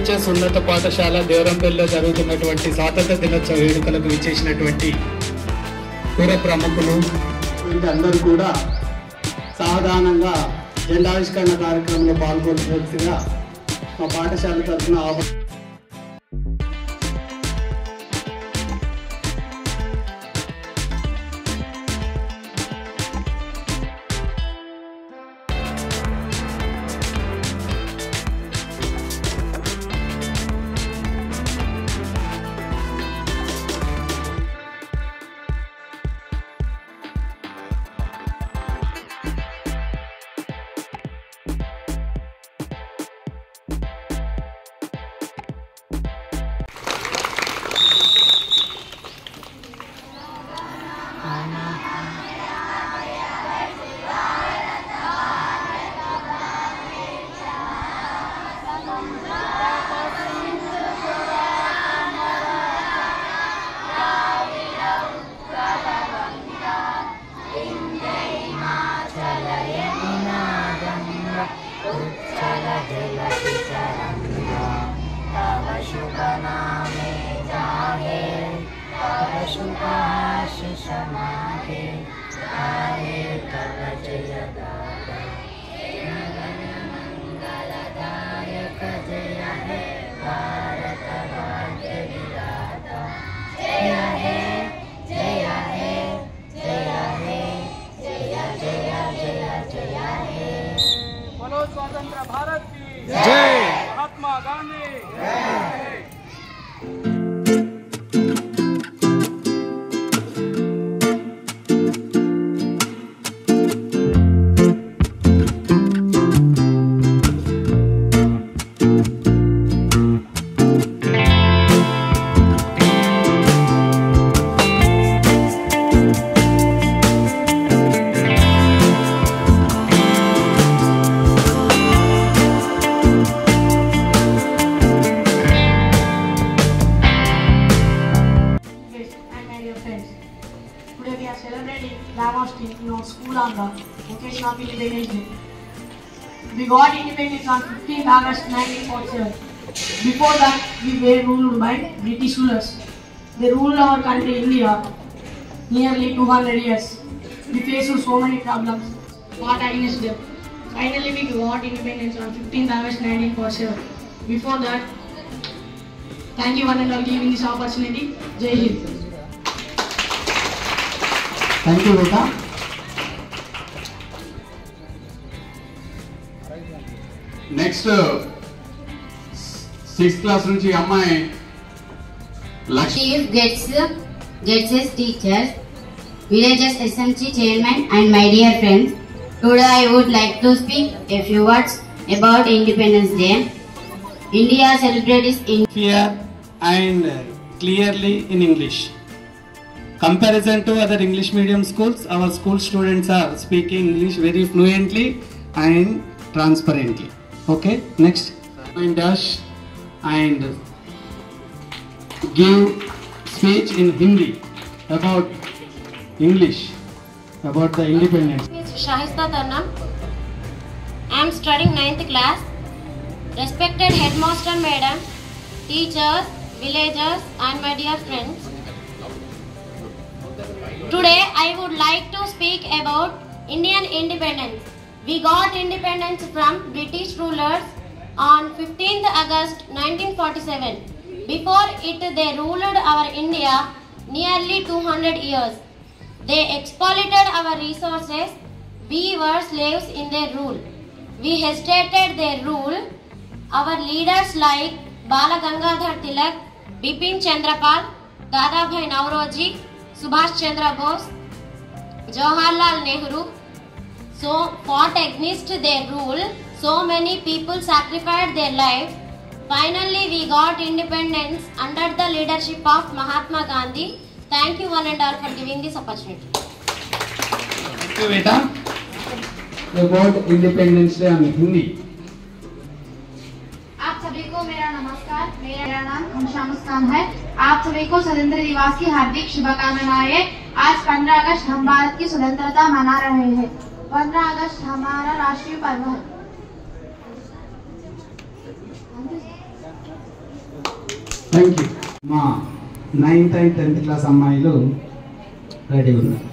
ZPHS ఉన్నత పాఠశాల దేవరంపల్లిలో జరుగుతున్నటువంటి స్వాతంత్ర దినోత్సవ వేడుకలకు విచ్చేసినటువంటి పూర్వ ప్రముఖులు వీళ్ళు అందరూ కూడా సాధారణంగా జెండావిష్కరణ కార్యక్రమంలో పాల్గొనవలసిగా మా పాఠశాల తరఫున ఆహ్వానం rulers. They ruled our country, India, nearly 200 years. We faced so many problems, fought against them. Finally, we got independence on 15th August 1947. Before that, Thank you one and all giving this opportunity. Jai Hind. Thank you beta next sixth class నుంచి ఈ అమ్మాయి Chief, gets gets his teacher, village's SMC chairman and my dear friends. Today I would like to speak a few words about Independence Day. India celebrates in here and clearly in English. Comparison to other English medium schools, our school students are speaking English very fluently and transparently. Okay, next. And dash and give speech in Hindi about English, about the independence. is Shahista Tarnam. I am studying 9th class. Respected headmaster madam, teachers, villagers and my dear friends. Today I would like to speak about Indian independence. We got independence from British rulers on 15th August 1947. Before it they ruled our India nearly 200 years. They exploited our resources. We were slaves in their rule. We hesitated their rule. Our leaders like Bala Gangadhar Tilak, Bipin Chandrapal, Dadabhai Nauroji, Subhash Chandra Bose, Jawaharlal Nehru, so fought against their rule. So many people sacrificed their lives. Finally, we got independence under the leadership of Mahatma Gandhi. Thank you one and all for giving this opportunity. Thank you, beta. About Independence Day on Hindi. आप सभी को मेरा नमस्कार मेरा नाम मुस्कान है आप सभी को स्वतंत्र दिवस की हार्दिक शुभकामनाएँ आज 15 अगस्त हम भारत की स्वतंत्रता मना रहे हैं 15 अगस्त हमारा राष्ट्रीय पर्व है థ్యాంక్ యూ మా నైన్త్ అండ్ టెన్త్ క్లాస్ అమ్మాయిలు రెడీ ఉన్నారు.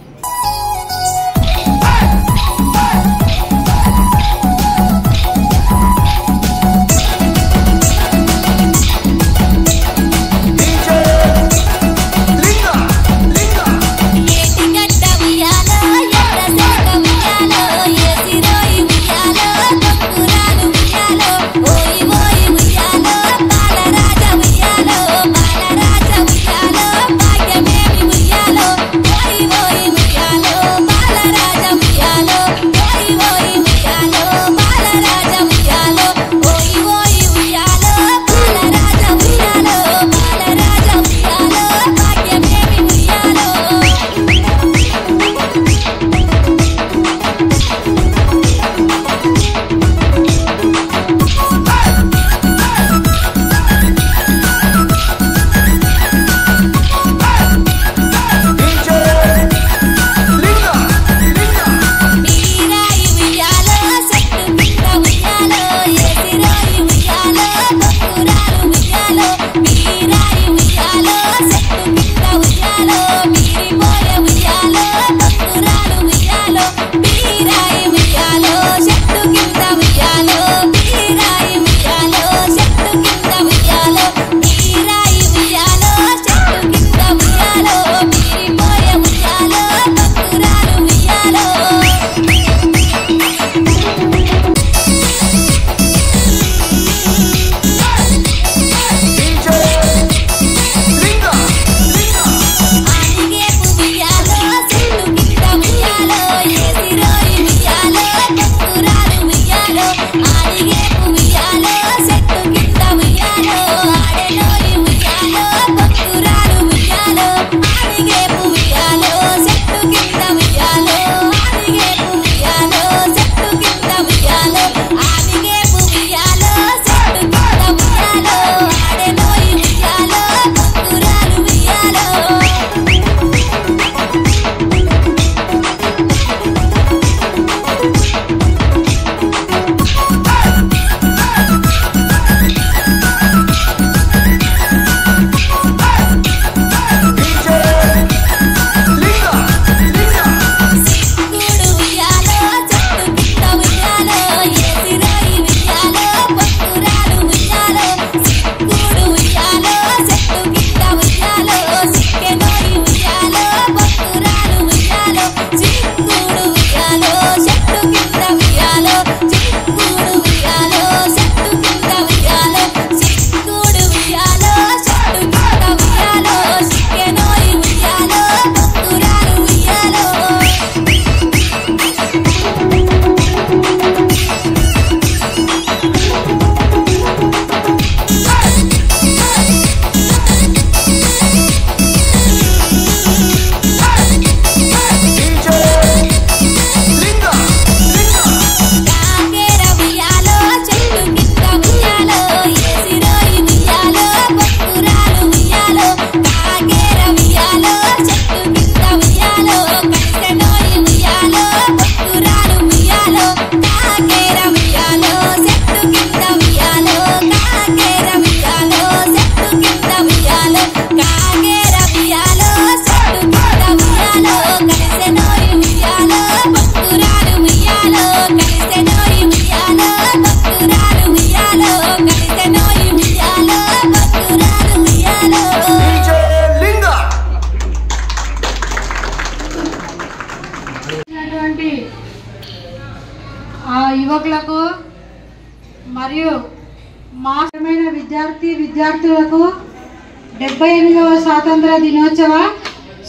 స్వాతంత్ర దినోత్సవ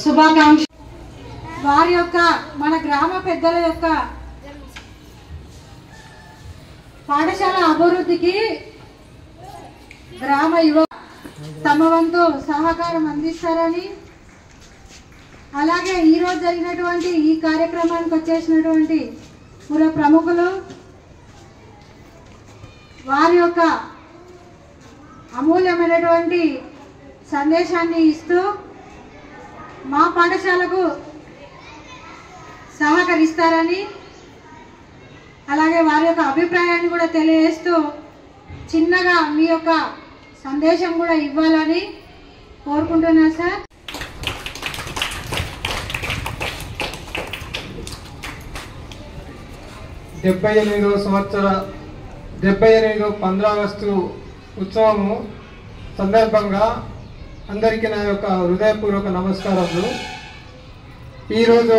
శుభాకాంక్ష. వారి యొక్క మన గ్రామ పెద్దల యొక్క పాఠశాల అభివృద్ధికి గ్రామ యువ తమ వంతు సహకారం అందిస్తారని అలాగే ఈరోజు జరిగినటువంటి ఈ కార్యక్రమానికి వచ్చేసినటువంటి కుల ప్రముఖులు వారి యొక్క అమూల్యమైనటువంటి సందేశాన్ని ఇస్తూ మా పాఠశాలకు సహకరిస్తారని అలాగే వారి యొక్క అభిప్రాయాన్ని కూడా తెలియజేస్తూ చిన్నగా మీ యొక్క సందేశం కూడా ఇవ్వాలని కోరుకుంటున్నా సార్. డెబ్బై ఎనిమిదవ సంవత్సర డెబ్బై ఎనిమిదవ పంద్రాగస్తు ఉత్సవము సందర్భంగా అందరికీ నా యొక్క హృదయపూర్వక నమస్కారములు. ఈరోజు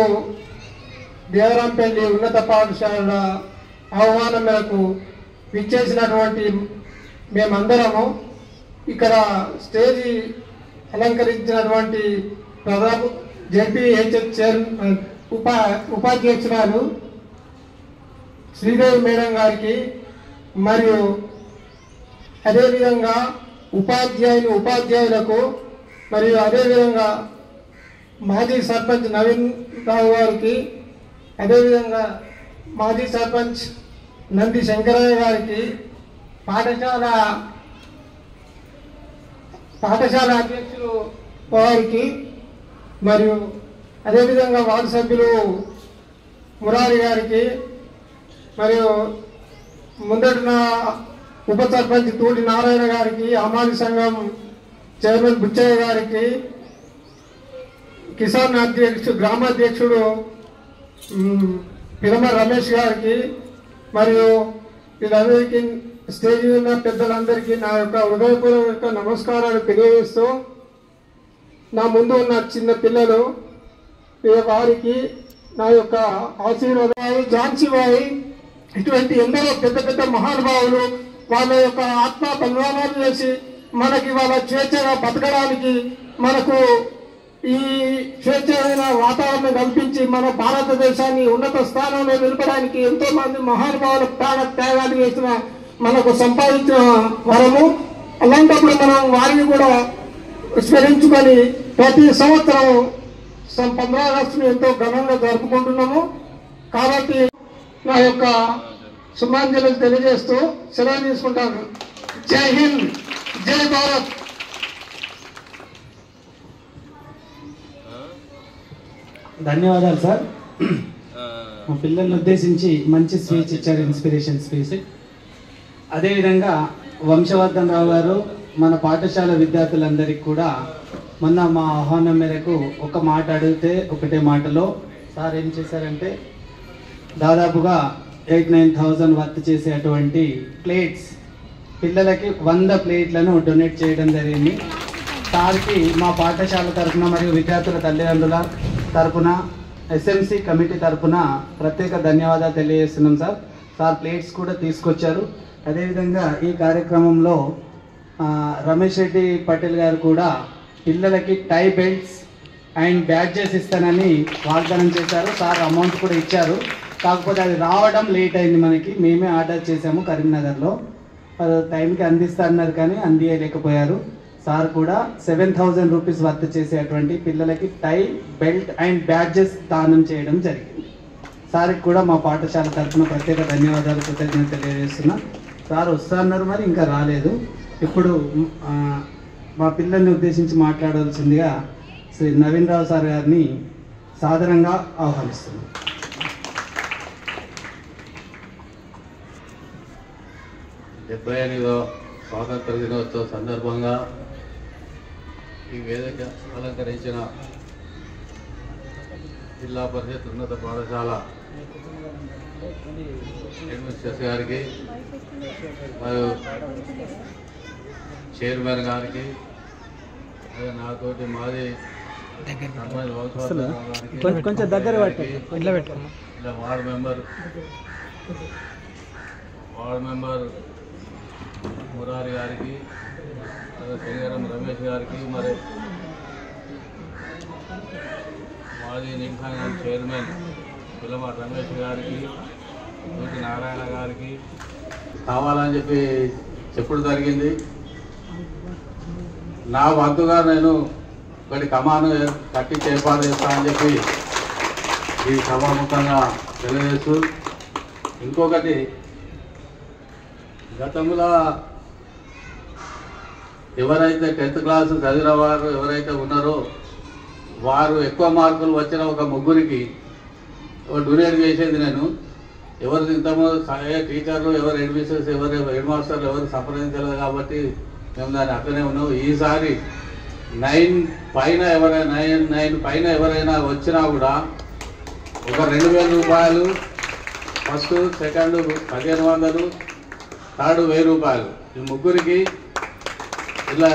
దేవరాంపల్లి ఉన్నత పాఠశాల ఆహ్వానం మేరకు విచ్చేసినటువంటి మేమందరము ఇక్కడ స్టేజి అలంకరించినటువంటి ప్రధాన జెడ్పీహెచ్ఎస్ చైర్ ఉపా ఉపాధ్యక్షురాలు శ్రీదేవి మేడం గారికి మరియు అదేవిధంగా ఉపాధ్యాయులు ఉపాధ్యాయులకు మరియు అదేవిధంగా మాజీ సర్పంచ్ నవీన్ రావు గారికి అదేవిధంగా మాజీ సర్పంచ్ నంది శంకరయ్య గారికి పాఠశాల పాఠశాల అధ్యక్షులు వారికి మరియు అదేవిధంగా వార్డు సభ్యులు మురారి గారికి మరియు ముందటిన ఉప సర్పంచ్ తూడి నారాయణ గారికి అమాలి సంఘం చైర్మన్ బుచ్చయ్య గారికి కిసాన్ అధ్యక్షుడు గ్రామాధ్యక్షుడు పిరమ రమేష్ గారికి మరియు వీళ్ళందరికీ స్టేజ్ ఉన్న పెద్దలందరికీ నా యొక్క హృదయపూర్వక నమస్కారాలు తెలియజేస్తూ నా ముందు ఉన్న చిన్న పిల్లలు ఈ వారికి నా యొక్క ఆశీర్వాదాలు ఝాన్సీ బాయి ఇటువంటి ఎందరో పెద్ద పెద్ద మహానుభావులు వాళ్ళ యొక్క ఆత్మ బలిదానాలు చేసి మనకి వాళ్ళ స్వేచ్ఛగా బతకడానికి మనకు ఈ స్వేచ్ఛమైన వాతావరణం కల్పించి మన భారతదేశాన్ని ఉన్నత స్థానంలో నిలపడానికి ఎంతో మంది మహానుభావులు ప్రాణ త్యాగాలు చేసిన మనకు సంపాదించిన వరము. అలాంటప్పుడు మనం వారిని కూడా స్మరించుకొని ప్రతి సంవత్సరం సం- ఎంతో ఘనంగా జరుపుకుంటున్నాము. కాబట్టి నా యొక్క శుభాంజలి తెలియజేస్తూ సెలవు తీసుకుంటాను. జై హింద్. జై భారత్. ధన్యవాదాలు సార్. మా పిల్లల్ని ఉద్దేశించి మంచి స్పీచ్ ఇచ్చారు ఇన్స్పిరేషన్ స్పీచ్. అదేవిధంగా వంశవర్ధన్ రావు గారు మన పాఠశాల విద్యార్థులందరికీ కూడా మొన్న మా ఆహ్వానం మేరకు ఒక మాట అడిగితే ఒకటే మాటలో సార్ ఏం చేశారంటే దాదాపుగా ఎయిట్ నైన్ థౌజండ్ వర్త్ చేసేటువంటి ప్లేట్స్. పిల్లలకి వంద ప్లేట్లను డొనేట్ చేయడం జరిగింది. సార్కి మా పాఠశాల తరఫున మరియు విద్యార్థుల తల్లిదండ్రుల తరఫున ఎస్ఎంసి కమిటీ తరఫున ప్రత్యేక ధన్యవాదాలు తెలియజేస్తున్నాం సార్. సార్ ప్లేట్స్ కూడా తీసుకొచ్చారు. అదేవిధంగా ఈ కార్యక్రమంలో రమేష్ రెడ్డి పటేల్ గారు కూడా పిల్లలకి టై బెల్ట్స్ అండ్ బ్యాడ్జెస్ ఇస్తానని వాగ్దానం చేశారు. సార్ అమౌంట్ కూడా ఇచ్చారు. కాకపోతే అది రావడం లేట్ అయింది మనకి. మేమే ఆర్డర్ చేసాము కరీంనగర్లో. అది టైంకి అందిస్తా అన్నారు కానీ అందియలేకపోయారు. సార్ కూడా సెవెన్ థౌజండ్ రూపీస్ వర్త్ చేసేటువంటి పిల్లలకి టై బెల్ట్ అండ్ బ్యాడ్జెస్ దానం చేయడం జరిగింది. సార్కి కూడా మా పాఠశాల తరఫున ప్రత్యేక ధన్యవాదాలు కృతజ్ఞత తెలియజేస్తున్నా. సార్ వస్తున్నారు మరి ఇంకా రాలేదు. ఇప్పుడు మా పిల్లల్ని ఉద్దేశించి మాట్లాడాల్సిందిగా శ్రీ నవీన్ రావు సార్ గారిని సాధారణంగా ఆహ్వానిస్తున్నాను డెబ్బై ఎనిమిదో స్వాతంత్ర దినోత్సవ సందర్భంగా ఈ వేదిక అలంకరించిన జిల్లా పరిషత్ ఉన్నత పాఠశాల హెడ్మిస్ట్రెస్ గారికి మరియు చైర్మన్ గారికి నాతోటి మాది కొంచెం- దగ్గర. ఇలా ward member ward member Murari గారికి శ్రీగారం రమేష్ గారికి మరి మాజీ నింఫైనాన్స్ చైర్మన్ పిల్లమ రమేష్ గారికి తోటి నారాయణ గారికి. కావాలని చెప్పి చెప్పుడు జరిగింది. నా వంతుగా నేను ఒకటి కమాను కట్టి ఏర్పాటు చేస్తానని చెప్పి ఈ సభాముఖంగా తెలియజేస్తూ ఇంకొకటి గతంలో ఎవరైతే టెన్త్ క్లాస్ చదివిన వారు ఎవరైతే ఉన్నారో వారు ఎక్కువ మార్కులు వచ్చిన ఒక ముగ్గురికి డొనేట్ చేసేది నేను. ఎవరు ఇంతకుముందు ఏ టీచర్లు ఎవరు హెడ్ మిస్టర్స్ ఎవరు హెడ్ మాస్టర్లు ఎవరు సంప్రదించలేదు కాబట్టి మేము దాన్ని అక్కడనే ఉన్నాము ఈసారి నైన్ పైన ఎవరైనా నైన్ నైన్ పైన ఎవరైనా వచ్చినా కూడా ఒక రెండు వేల రూపాయలు ఫస్ట్ సెకండ్ పదిహేను వందలు తాడు వెయ్యి రూపాయలు. ఈ ముగ్గురికి ఇలా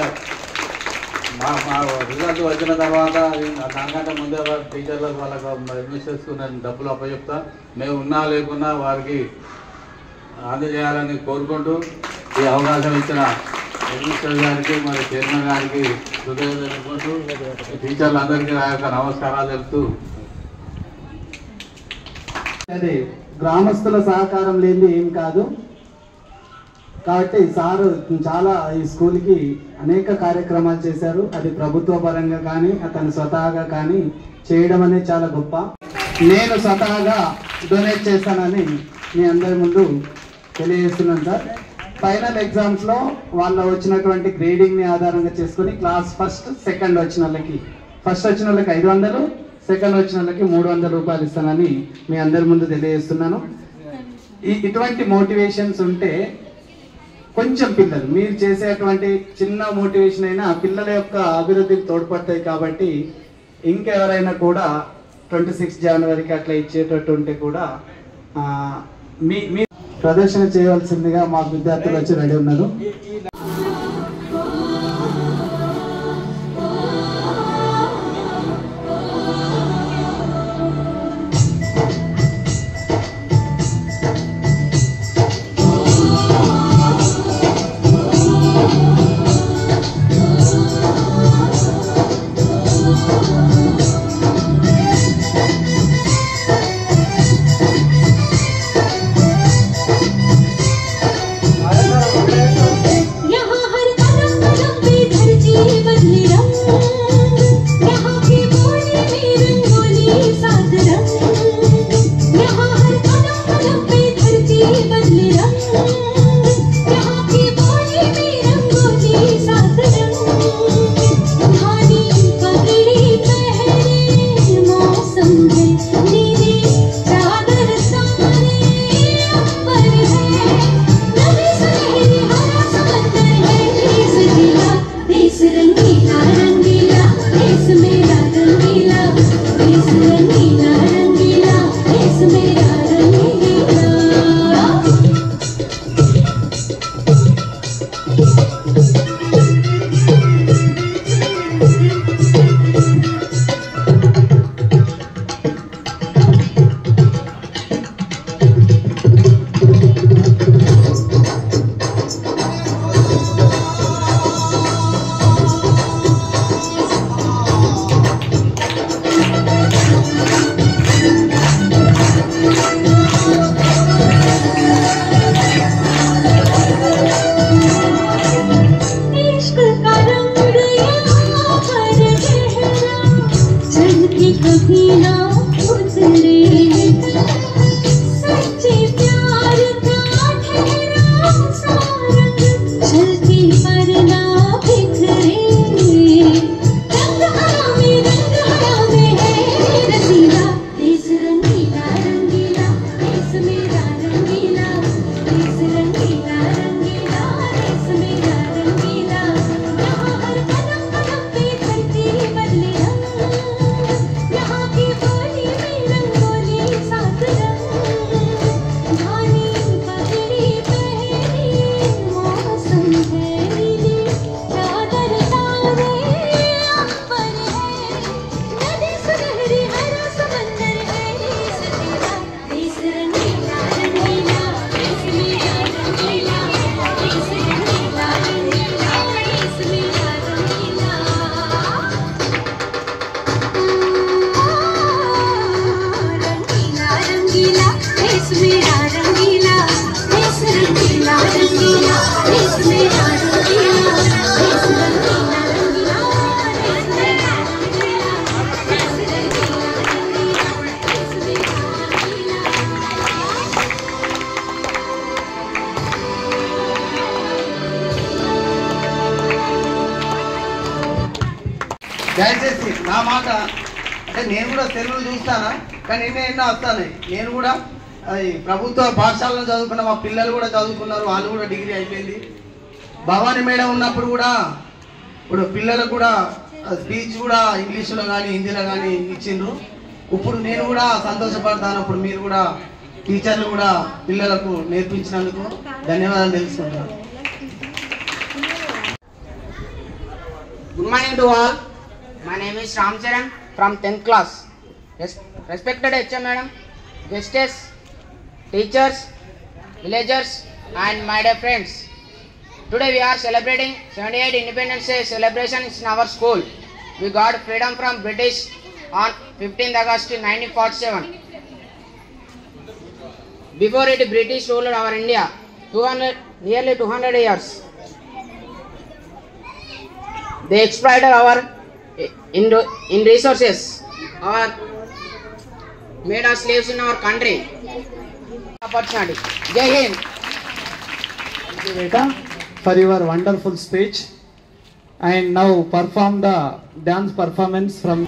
మా మా రిజల్ట్ వచ్చిన తర్వాత దానికంటే ముందే టీచర్లకు వాళ్ళకు అడ్మిషన్స్కు నేను డబ్బులు అప్పచెప్తా. మేము ఉన్నా లేకున్నా వారికి అందజేయాలని కోరుకుంటూ ఈ అవకాశం ఇచ్చిన అడ్మినిస్ట్రేటర్ గారికి మరి చైర్మన్ గారికి హృదయం తెలుపుకుంటూ టీచర్లందరికీ నా యొక్క నమస్కారాలు తెలుపుతూ. అది గ్రామస్తుల సహకారం లేనిది ఏం కాదు. కాబట్టి సారు చాలా ఈ స్కూల్కి అనేక కార్యక్రమాలు చేశారు. అది ప్రభుత్వ పరంగా కానీ అతను స్వతహాగా కానీ చేయడం అనేది చాలా గొప్ప. నేను స్వతహాగా డొనేట్ చేస్తానని మీ అందరి ముందు తెలియజేస్తున్నాను సార్. ఫైనల్ ఎగ్జామ్స్లో వాళ్ళ వచ్చినటువంటి గ్రేడింగ్ని ఆధారంగా చేసుకొని క్లాస్ ఫస్ట్ సెకండ్ వచ్చిన వాళ్ళకి ఫస్ట్ వచ్చిన వాళ్ళకి ఐదు వందలు సెకండ్ వచ్చిన వాళ్ళకి మూడు వందల రూపాయలు ఇస్తానని మీ అందరి ముందు తెలియజేస్తున్నాను. ఈ ఇటువంటి మోటివేషన్స్ ఉంటే కొంచెం పిల్లలు. మీరు చేసేటువంటి చిన్న మోటివేషన్ అయినా పిల్లల యొక్క అభివృద్ధికి తోడ్పడతాయి కాబట్టి ఇంకెవరైనా కూడా ట్వంటీ సిక్స్ జనవరికి అట్లా ఇచ్చేటట్టు ఉంటే కూడా మీ మీ ప్రదర్శన చేయవలసిందిగా మా విద్యార్థులు వచ్చి రెడీ ఉన్నారు. ప్రభుత్వ పాఠశాలను చదువుకున్న మా పిల్లలు కూడా చదువుకున్నారు వాళ్ళు కూడా డిగ్రీ అయిపోయింది. భవానీ మేడం ఉన్నప్పుడు కూడా ఇప్పుడు పిల్లలకు కూడా స్పీచ్ కూడా ఇంగ్లీష్లో కానీ హిందీలో కానీ ఇచ్చిండ్రు. ఇప్పుడు నేను కూడా సంతోషపడతాను అప్పుడు మీరు కూడా టీచర్లు కూడా పిల్లలకు నేర్పించినందుకు ధన్యవాదాలు తెలుసుకుంటాను good morning to all My name is Ram Charan from 10th class. Res- respected HM madam, guests, teachers, villagers, and my dear friends. Today we are celebrating 78 Independence Day celebrations in our school. We got freedom from British on 15th August 1947. Before it, British ruled our India 200, nearly 200 years. They exploited our in, in resources, our made us slaves in our country. Opportunity. Jai Hind. Thank for your wonderful speech. And now perform the dance performance from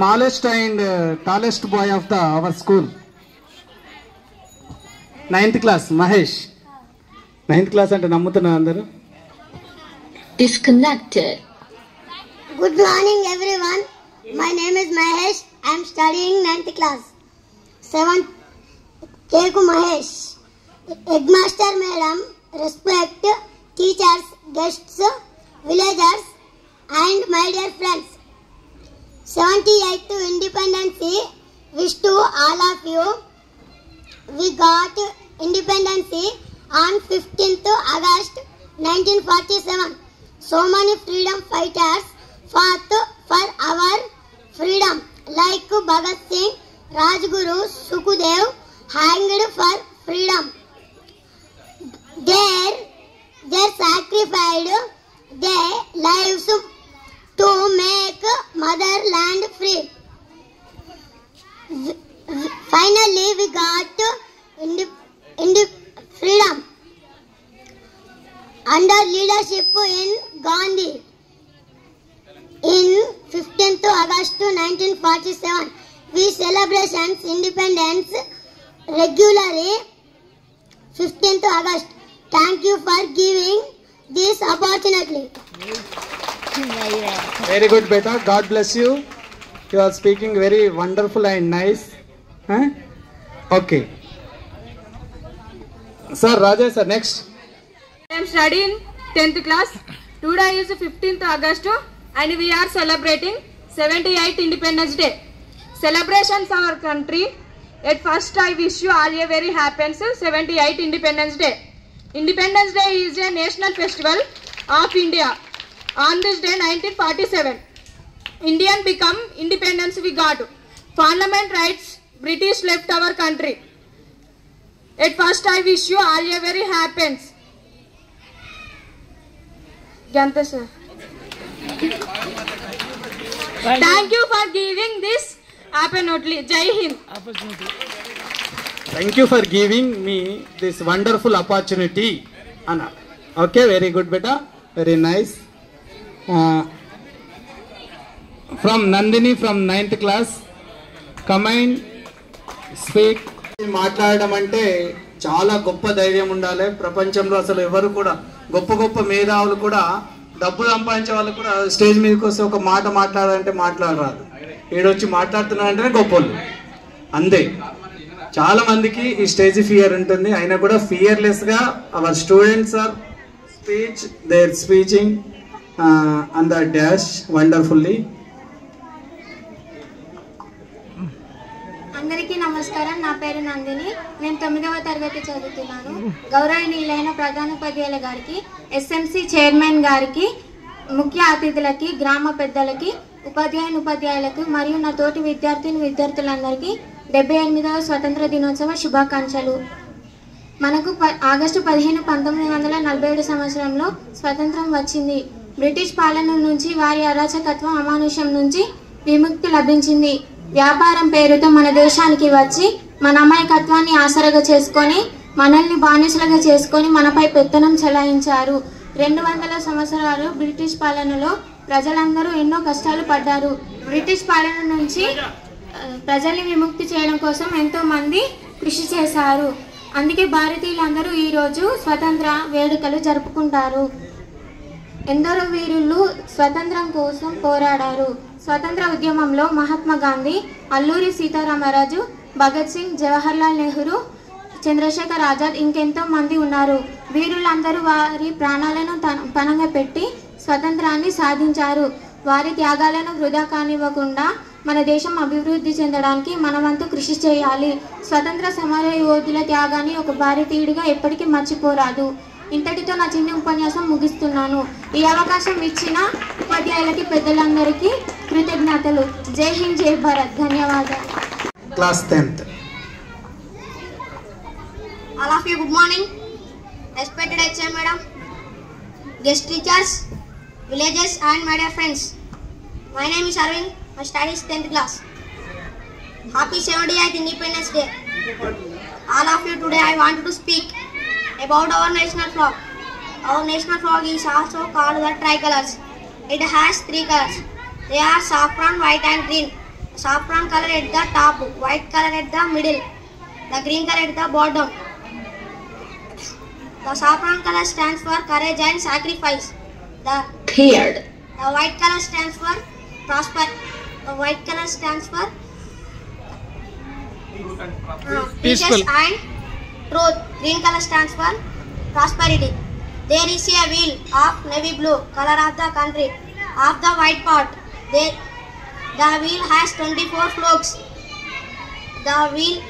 smallest and uh, tallest boy of the our school. Ninth class, Mahesh. Ninth class and Namutana Andaru. Disconnected. Good morning, everyone. My name is Mahesh. I am studying ninth class. Seven. Keku Mahesh. Headmaster Madam, respect teachers, guests, villagers, and my dear friends. 78th Independence wish to all of you. We got independence on 15th August 1947. So many freedom fighters fought for our freedom, like Bhagat Singh, Rajguru, Sukhdev, hanged for freedom. Their, they sacrificed their lives to make motherland free. Finally, we got indi- indi- freedom under leadership in Gandhi. In 15th August 1947, we celebrations independence regularly 15th August. Thank you for giving this opportunity. very good beta god bless you you are speaking very wonderful and nice huh? okay sir Raja sir next I am studying 10th class. Today is 15th August and we are celebrating 78th Independence Day. Celebrations our country. At first I wish you all a very happy 78th Independence Day. Independence Day is a national festival of India. On this day 1947, Indian become independence we got. Parliament rights, British left our country. At first I wish you all a very happy Ganta sir. Thank you for giving this opportunity. Jai Hind. Thank you for giving me this wonderful opportunity అన్న okay very good beta very nice from Nandini from ninth class కమైన్ speak మాట్లాడడం అంటే చాలా గొప్ప ధైర్యం ఉండాలి. ప్రపంచంలో అసలు ఎవరు కూడా గొప్ప గొప్ప మేధావులు కూడా డబ్బు సంపాదించే వాళ్ళు కూడా స్టేజ్ మీదకి వస్తే ఒక మాట మాట్లాడాలంటే మాట్లాడరాదు. ఈడొచ్చి మాట్లాడుతున్నారంటేనే గొప్పలు అంతే. చాలా మందికి ఈ స్టేజ్ ఫియర్ ఉంటుంది. అయినా కూడా ఫియర్లెస్గా our students are speech there speeching on the dash wonderfully. అందరికీ నమస్కారం నా పేరు నందిని. నేను తొమ్మిదవ తరగతి చదువుతున్నాను. గౌరవనీయులైన ప్రధానోపాధ్యాయుల గారికి ఎస్ఎంసి చైర్మన్ గారికి ముఖ్య అతిథులకి గ్రామ పెద్దలకి ఉపాధ్యాయుని ఉపాధ్యాయులకు మరియు నా తోటి విద్యార్థిని విద్యార్థులందరికీ డెబ్బై ఎనిమిదవ స్వతంత్ర దినోత్సవ శుభాకాంక్షలు. మనకు ప ఆగస్టు పదిహేను పంతొమ్మిది వందల నలభై ఏడు సంవత్సరంలో స్వతంత్రం వచ్చింది. బ్రిటిష్ పాలన నుంచి వారి అరాచకత్వం అమానుషం నుంచి విముక్తి లభించింది. వ్యాపారం పేరుతో మన దేశానికి వచ్చి మన అమాయకత్వాన్ని ఆసరగా చేసుకొని మనల్ని బానిసలుగా చేసుకొని మనపై పెత్తనం చెలాయించారు. రెండు వందల సంవత్సరాలు బ్రిటిష్ పాలనలో ప్రజలందరూ ఎన్నో కష్టాలు పడ్డారు. బ్రిటిష్ పాలన నుంచి ప్రజల్ని విముక్తి చేయడం కోసం ఎంతో మంది కృషి చేశారు. అందుకే భారతీయులందరూ ఈరోజు స్వతంత్ర వేడుకలు జరుపుకుంటారు. ఎందరో వీరులు స్వతంత్రం కోసం పోరాడారు. స్వతంత్ర ఉద్యమంలో మహాత్మా గాంధీ అల్లూరి సీతారామరాజు భగత్ సింగ్ జవహర్లాల్ నెహ్రూ చంద్రశేఖర్ ఆజాద్ ఇంకెంతో మంది ఉన్నారు. వీరులందరూ వారి ప్రాణాలను తన- పెట్టి స్వతంత్రాన్ని సాధించారు. వారి త్యాగాలను వృధా కానివ్వకుండా మన దేశం అభివృద్ధి చెందడానికి మనవంతు కృషి చేయాలి. స్వతంత్ర సమర యోధుల త్యాగాన్ని ఒక భారతీయుడిగా ఎప్పటికీ మర్చిపోరాదు. ఇంతటితో నా చిన్న ఉపన్యాసం ముగిస్తున్నాను. ఈ అవకాశం ఇచ్చిన ఉపాధ్యాయులకి పెద్దలందరికీ కృతజ్ఞతలు. జై హింద్ జై భారత్. ధన్యవాదాలు. Class tenth. Good morning respected HM madam guest teachers villages and my dear friends my name is Aravind my studies tenth class happy seventy eighth independence day all of you today I want to speak about our national flag. Our national flag is also called the tricolors. It has three colors. They are saffron, white, and green. Saffron color at the top, white color at the middle, the green color at the bottom. The saffron color stands for courage and sacrifice. The Cleared. the white color stands for prosper. The white color stands for uh, Peaceful. and truth. Green color stands for prosperity. There is a wheel of navy blue color of the country. Of the white part, there, the wheel has 24 spokes. The wheel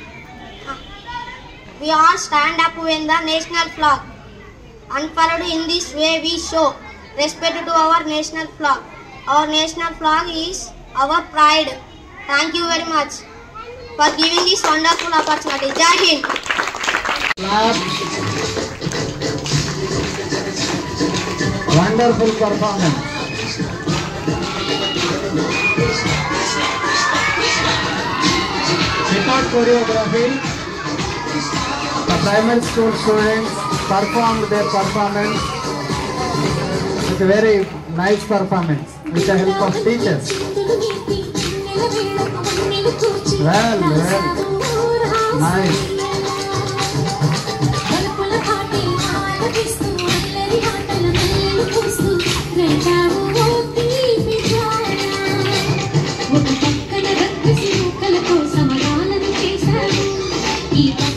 we all stand up when the national flag. Unfurled in this way, we show respect to our national flag. Our national flag is our pride. Thank you very much for giving this wonderful opportunity. Jai Hind. Wonderful performance. Without choreography, the primary school students performed their performance with very nice performance with the help of teachers. Well, well, nice. Yeah.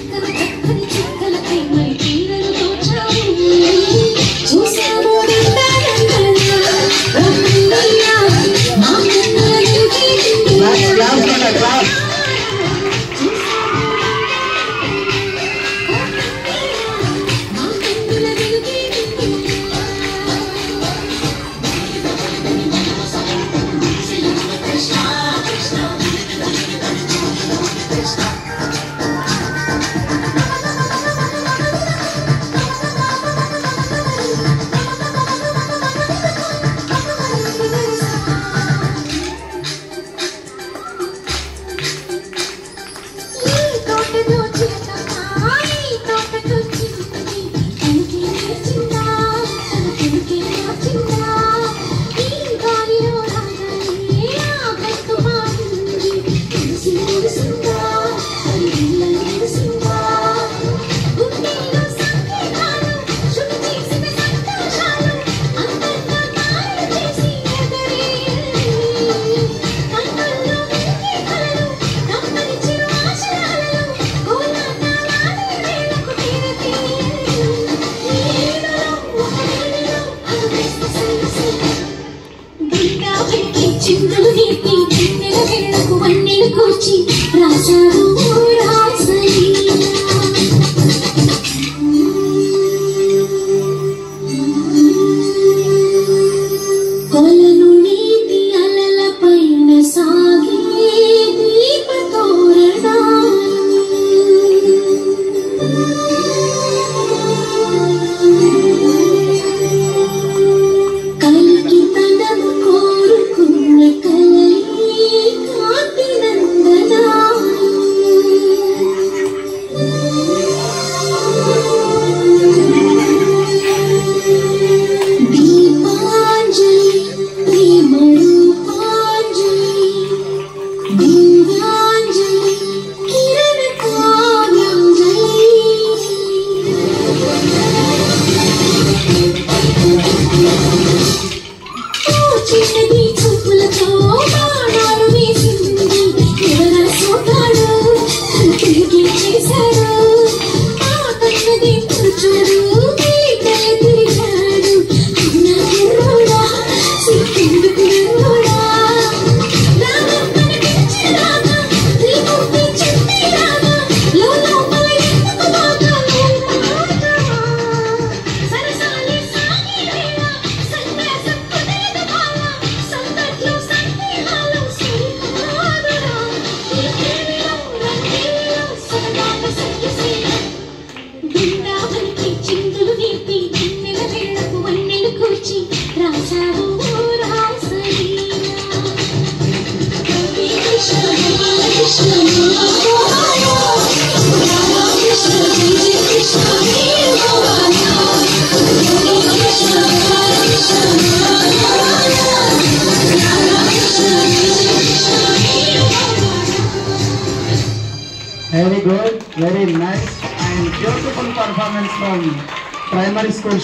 to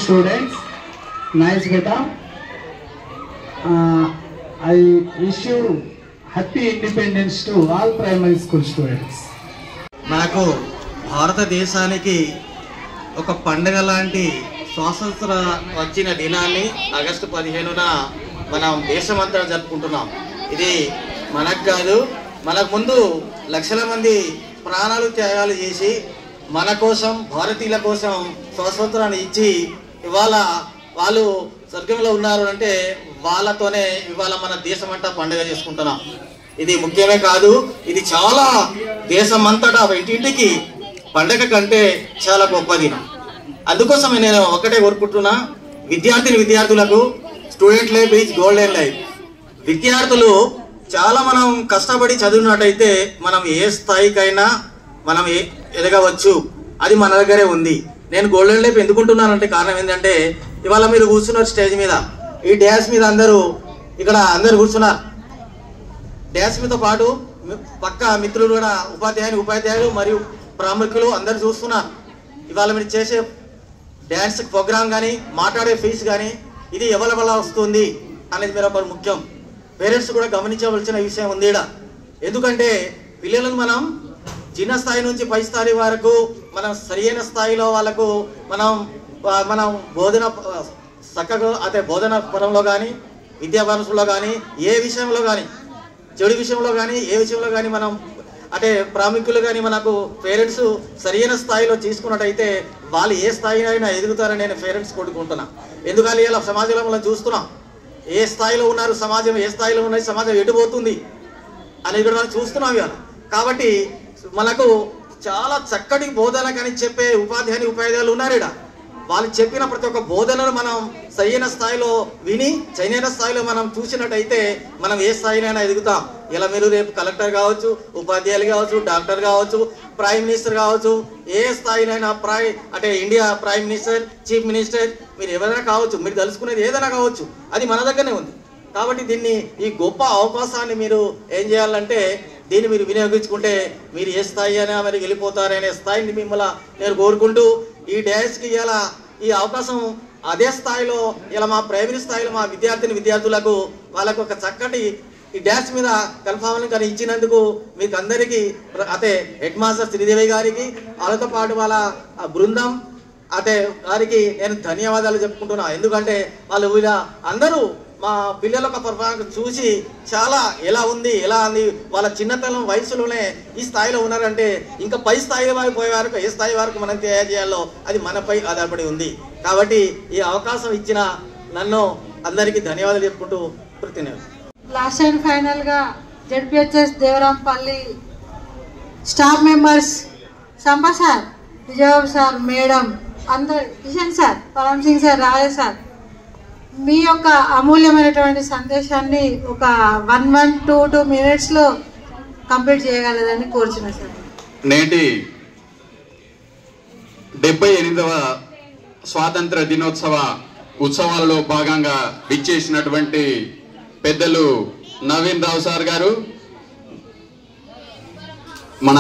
students nice students. I beta. You happy independence to all primary school students మనకు భారతదేశానికి ఒక పండుగ లాంటి స్వాతంత్ర వచ్చిన దినాన్ని August పదిహేనున మనం దేశమంతా జరుపుకుంటున్నాం ఇది మనకు కాదు మనకు ముందు లక్షల మంది ప్రాణాలు త్యాగాలు చేసి మన కోసం భారతీయుల కోసం స్వాతంత్రాన్ని ఇచ్చి ఇవాళ వాళ్ళు స్వర్గంలో ఉన్నారు అంటే వాళ్ళతోనే ఇవాళ మన దేశం అంతా పండుగ చేసుకుంటున్నాం. ఇది ముఖ్యమే కాదు ఇది చాలా దేశం అంతటా ఇంటింటికి పండగ కంటే చాలా గొప్పది అందుకోసం అందుకోసమే నేను ఒకటే కోరుకుంటున్నా విద్యార్థిని విద్యార్థులకు student life is golden life. విద్యార్థులు చాలా మనం కష్టపడి చదివినట్టయితే మనం ఏ స్థాయికైనా మనం ఎదగవచ్చు. అది మన దగ్గరే ఉంది. నేను గోల్డెన్ లైఫ్ ఎందుకుంటున్నానంటే కారణం ఏంటంటే ఇవాళ మీరు కూర్చున్నారు స్టేజ్ మీద. ఈ డ్యాన్స్ మీద అందరూ ఇక్కడ అందరు కూర్చున్నారు. డ్యాన్స్ మీతో పాటు పక్క మిత్రులు కూడా ఉపాధ్యాయులు ఉపాధ్యాయులు మరియు ప్రాముఖ్యులు అందరు చూస్తున్నారు. ఇవాళ మీరు చేసే డ్యాన్స్ ప్రోగ్రామ్ కానీ మాట్లాడే ఫీజు కానీ ఇది ఎవరి వల్ల వస్తుంది అనేది మీరు ఒకరు ముఖ్యం. పేరెంట్స్ కూడా గమనించవలసిన విషయం ఉంది ఇక్కడ ఎందుకంటే పిల్లలను మనం చిన్న స్థాయి నుంచి పై స్థాయి వరకు మనం సరియైన స్థాయిలో వాళ్ళకు మనం మనం బోధన చక్కగా అదే బోధన పరంలో కానీ విద్యాభ్యాసంలో కానీ ఏ విషయంలో కానీ చెడు విషయంలో కానీ ఏ విషయంలో కానీ మనం అంటే ప్రాముఖ్యులు కానీ మనకు పేరెంట్స్ సరైన స్థాయిలో తీసుకున్నట్టయితే వాళ్ళు ఏ స్థాయి అయినా ఎదుగుతారని నేను పేరెంట్స్ కొట్టుకుంటున్నా ఎందుకంటే ఇలా సమాజంలో మనం చూస్తున్నాం. ఏ స్థాయిలో ఉన్నారు సమాజం ఏ స్థాయిలో ఉన్నది సమాజం ఎటుపోతుంది అనేది కూడా మనం చూస్తున్నాం ఇవాళ. కాబట్టి మనకు చాలా చక్కటి బోధన కానీ చెప్పే ఉపాధ్యాయుని ఉపాధ్యాయులు ఉన్నారు ఇక్కడ వాళ్ళు చెప్పిన ప్రతి ఒక్క బోధనను మనం సరైన స్థాయిలో విని చైనైన స్థాయిలో మనం చూసినట్టయితే మనం ఏ స్థాయినైనా ఎదుగుతాం. ఇలా మీరు రేపు కలెక్టర్ కావచ్చు ఉపాధ్యాయులు కావచ్చు డాక్టర్ కావచ్చు ప్రైమ్ మినిస్టర్ కావచ్చు ఏ స్థాయినైనా ప్రై అంటే India prime minister chief minister మీరు ఎవరైనా కావచ్చు మీరు తెలుసుకునేది ఏదైనా కావచ్చు అది మన దగ్గరనే ఉంది. కాబట్టి దీన్ని ఈ గొప్ప అవకాశాన్ని మీరు ఏం చేయాలంటే దీన్ని మీరు వినియోగించుకుంటే మీరు ఏ స్థాయి అయినా మరి వెళ్ళిపోతారనే స్థాయిని మిమ్మల్ని నేను కోరుకుంటూ ఈ డ్యాన్స్కి ఇలా ఈ అవకాశం అదే స్థాయిలో ఇలా మా ప్రైమరీ స్థాయిలో మా విద్యార్థిని విద్యార్థులకు వాళ్ళకు ఒక చక్కటి ఈ డ్యాన్స్ మీద కన్ఫామ్ని కానీ ఇచ్చినందుకు మీకు అందరికీ అదే హెడ్ మాస్టర్ శ్రీదేవి గారికి వాళ్ళతో పాటు వాళ్ళ బృందం అదే వారికి నేను ధన్యవాదాలు చెప్పుకుంటున్నా. ఎందుకంటే వాళ్ళు ఇలా అందరూ మా పిల్లల యొక్క పర్ఫార్మెన్స్ చూసి చాలా ఎలా ఉంది ఎలా ఉంది వాళ్ళ చిన్నతనం వయసులోనే ఈ స్థాయిలో ఉన్నారంటే ఇంకా పై స్థాయి వరకు పోయే వరకు ఏ స్థాయి వరకు మనం తయారు చేయాలో అది మనపై ఆధారపడి ఉంది. కాబట్టి ఈ అవకాశం ఇచ్చిన నన్ను అందరికీ ధన్యవాదాలు చెప్పుకుంటూ కృతజ్ఞతలు. లాస్ట్ అండ్ ఫైనల్గా జడ్పిహెచ్ఎస్ దేవరాంపల్లి స్టాఫ్ మెంబర్స్ సంప సార్ విజయబాబు సార్ మేడం అందరు Kishan sir Param Singh sir Raje sir మీ యొక్క అమూల్యమైనటువంటి సందేశాన్ని ఒక వన్ వన్ టూ టూ మినిట్స్లో కంప్లీట్ చేయగలదని కోరుచున్నా సార్. నేటి డెబ్బై ఎనిమిదవ స్వాతంత్ర దినోత్సవ ఉత్సవాలలో భాగంగా విచ్చేసినటువంటి పెద్దలు నవీన్ రావు సార్ గారు మన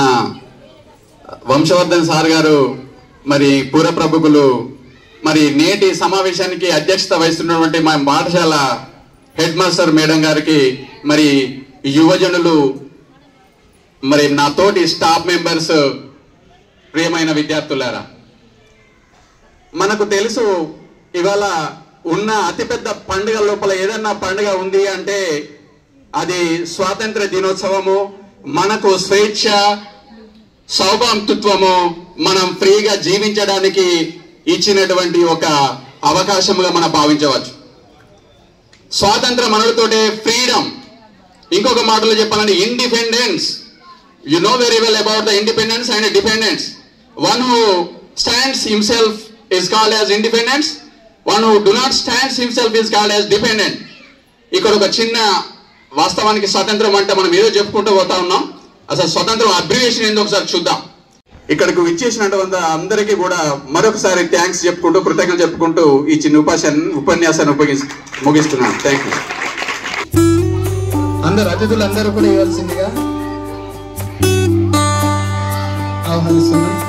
వంశవర్ధన్ సార్ గారు మరి పురప్రభుకులు మరి నేటి సమావేశానికి అధ్యక్షత వహిస్తున్నటువంటి మా పాఠశాల హెడ్ మాస్టర్ మేడం గారికి మరి యువజనులు మరి నా తోటి స్టాఫ్ మెంబర్స్ ప్రియమైన విద్యార్థులారా మనకు తెలుసు ఇవాళ ఉన్న అతిపెద్ద పండుగ లోపల ఏదన్నా పండుగ ఉంది అంటే అది స్వాతంత్ర దినోత్సవము మనకు స్వేచ్ఛ సౌభాంతుత్వము మనం ఫ్రీగా జీవించడానికి ఇచ్చినటువంటి ఒక అవకాశముగా మనం భావించవచ్చు. స్వాతంత్ర మనలతోటే ఫ్రీడమ్. ఇంకొక మాటలో చెప్పాలంటే independence. You know very well about the independence and dependence one who stands himself is called as independence one who do not stands himself is called as dependent ఇక్కడ ఒక చిన్న వాస్తవానికి స్వతంత్రం అంటే మనం ఏదో చెప్పుకుంటూ పోతా ఉన్నాం. అసలు స్వతంత్రం అబ్రివేషన్ ఏందో ఒకసారి చూద్దాం. ఇక్కడికి ఇచ్చేసినటువంటి అందరికీ కూడా మరొకసారి థ్యాంక్స్ చెప్పుకుంటూ కృతజ్ఞతలు చెప్పుకుంటూ ఈ చిన్న ఉపాసాన్ని ఉపన్యాసాన్ని ఉపయోగి ముగిస్తున్నాను. థ్యాంక్ యూ అందరు అతిథులందరూ కూడా ఇవ్వాల్సిందిగా ఆహ్వానిస్తున్నాను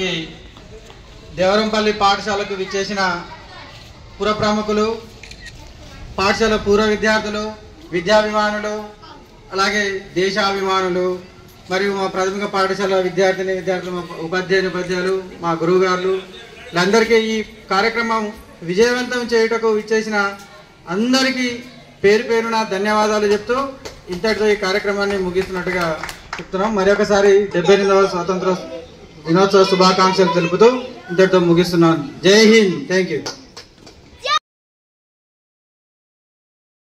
మనకి దేవరంపల్లి పాఠశాలకు విచ్చేసిన పుర ప్రముఖులు పాఠశాల పూర్వ విద్యార్థులు విద్యాభిమానులు అలాగే దేశాభిమానులు మరియు మా ప్రాథమిక పాఠశాల విద్యార్థిని విద్యార్థులు మా ఉపాధ్యాయుని ఉపాధ్యాయులు మా గురువుగారులు వీళ్ళందరికీ ఈ కార్యక్రమం విజయవంతం చేయుటకు ఇచ్చేసిన అందరికీ పేరు పేరున ధన్యవాదాలు చెప్తూ ఇంతటితో ఈ కార్యక్రమాన్ని ముగిస్తున్నట్టుగా చెప్తున్నాం. మరొకసారి డెబ్బై ఎనిమిదవ స్వాతంత్ర దినోత్సవ శుభాకాంక్షలు తెలుపుతూ ఇంతటితో ముగిస్తున్నాను. జై హింద్. Thank you